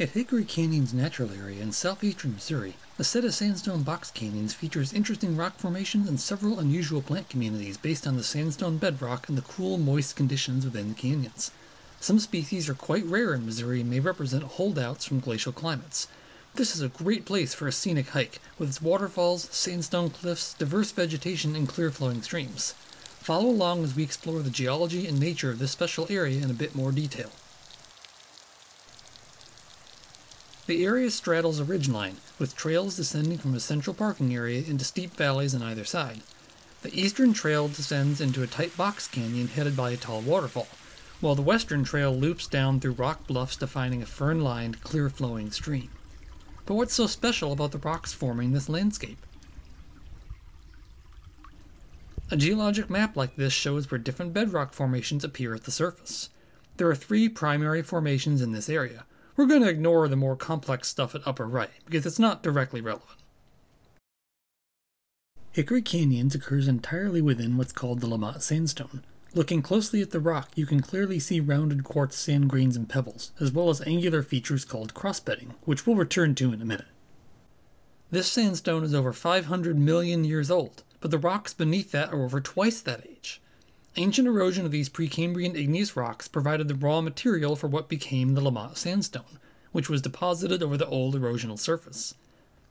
At Hickory Canyons natural area in southeastern Missouri, a set of sandstone box canyons features interesting rock formations and several unusual plant communities based on the sandstone bedrock and the cool, moist conditions within the canyons. Some species are quite rare in Missouri and may represent holdouts from glacial climates. This is a great place for a scenic hike, with its waterfalls, sandstone cliffs, diverse vegetation, and clear flowing streams. Follow along as we explore the geology and nature of this special area in a bit more detail. The area straddles a ridgeline, with trails descending from a central parking area into steep valleys on either side. The eastern trail descends into a tight box canyon headed by a tall waterfall, while the western trail loops down through rock bluffs defining a fern lined, clear flowing stream. But what's so special about the rocks forming this landscape? A geologic map like this shows where different bedrock formations appear at the surface. There are three primary formations in this area, we're going to ignore the more complex stuff at upper right, because it's not directly relevant. Hickory Canyons occurs entirely within what's called the Lamotte Sandstone. Looking closely at the rock, you can clearly see rounded quartz sand grains and pebbles, as well as angular features called crossbedding, which we'll return to in a minute. This sandstone is over 500 million years old, but the rocks beneath that are over twice that age. Ancient erosion of these Precambrian igneous rocks provided the raw material for what became the Lamotte sandstone, which was deposited over the old erosional surface.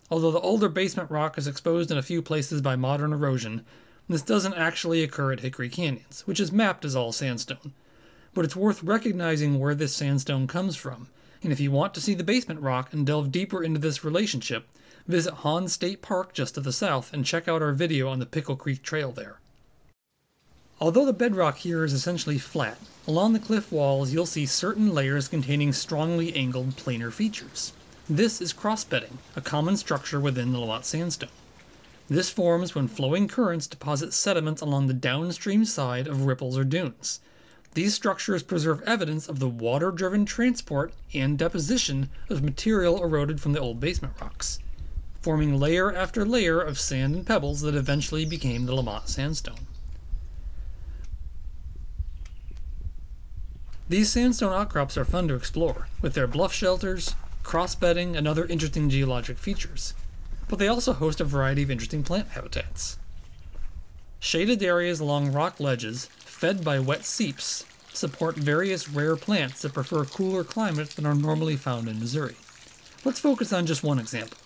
Although the older basement rock is exposed in a few places by modern erosion, this doesn't actually occur at Hickory Canyons, which is mapped as all sandstone. But it's worth recognizing where this sandstone comes from, and if you want to see the basement rock and delve deeper into this relationship, visit Hawn State Park just to the south and check out our video on the Pickle Creek Trail there. Although the bedrock here is essentially flat, along the cliff walls you'll see certain layers containing strongly angled planar features. This is crossbedding, a common structure within the Lamotte sandstone. This forms when flowing currents deposit sediments along the downstream side of ripples or dunes. These structures preserve evidence of the water driven transport and deposition of material eroded from the old basement rocks, forming layer after layer of sand and pebbles that eventually became the Lamotte sandstone. These sandstone outcrops are fun to explore, with their bluff shelters, crossbedding, and other interesting geologic features. But they also host a variety of interesting plant habitats. Shaded areas along rock ledges, fed by wet seeps, support various rare plants that prefer cooler climates than are normally found in Missouri. Let's focus on just one example.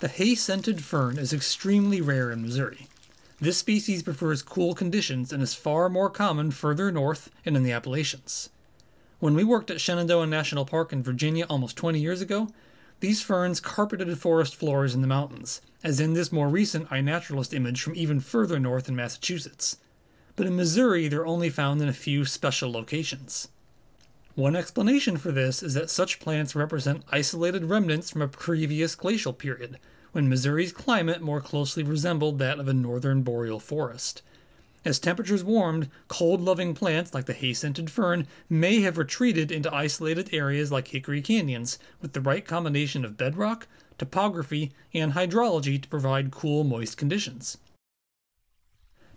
The hay scented fern is extremely rare in Missouri, this species prefers cool conditions and is far more common further north and in the Appalachians. When we worked at Shenandoah National Park in Virginia almost 20 years ago, these ferns carpeted forest floors in the mountains, as in this more recent iNaturalist image from even further north in Massachusetts. But in Missouri, they're only found in a few special locations. One explanation for this is that such plants represent isolated remnants from a previous glacial period, when Missouri's climate more closely resembled that of a northern boreal forest. As temperatures warmed, cold loving plants like the hay scented fern may have retreated into isolated areas like Hickory Canyons with the right combination of bedrock, topography, and hydrology to provide cool, moist conditions.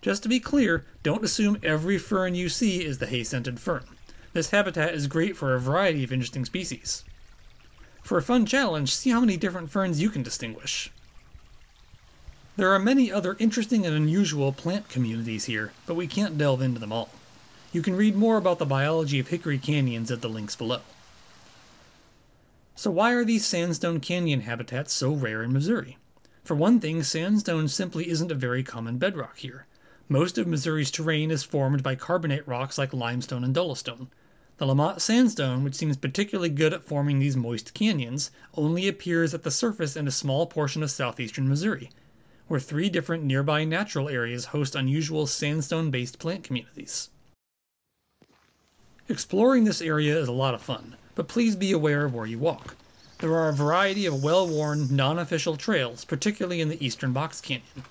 Just to be clear, don't assume every fern you see is the hay scented fern. This habitat is great for a variety of interesting species. For a fun challenge, see how many different ferns you can distinguish. There are many other interesting and unusual plant communities here, but we can't delve into them all. You can read more about the biology of Hickory Canyons at the links below. So why are these sandstone canyon habitats so rare in Missouri? For one thing, sandstone simply isn't a very common bedrock here. Most of Missouri's terrain is formed by carbonate rocks like limestone and dolostone. The Lamotte sandstone, which seems particularly good at forming these moist canyons, only appears at the surface in a small portion of southeastern Missouri, where three different nearby natural areas host unusual sandstone based plant communities. Exploring this area is a lot of fun, but please be aware of where you walk. There are a variety of well worn, non official trails, particularly in the eastern Box Canyon.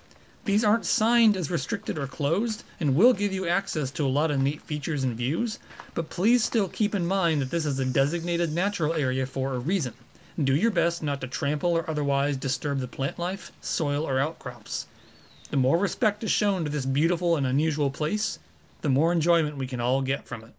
These aren't signed as restricted or closed and will give you access to a lot of neat features and views, but please still keep in mind that this is a designated natural area for a reason. Do your best not to trample or otherwise disturb the plant life, soil, or outcrops. The more respect is shown to this beautiful and unusual place, the more enjoyment we can all get from it.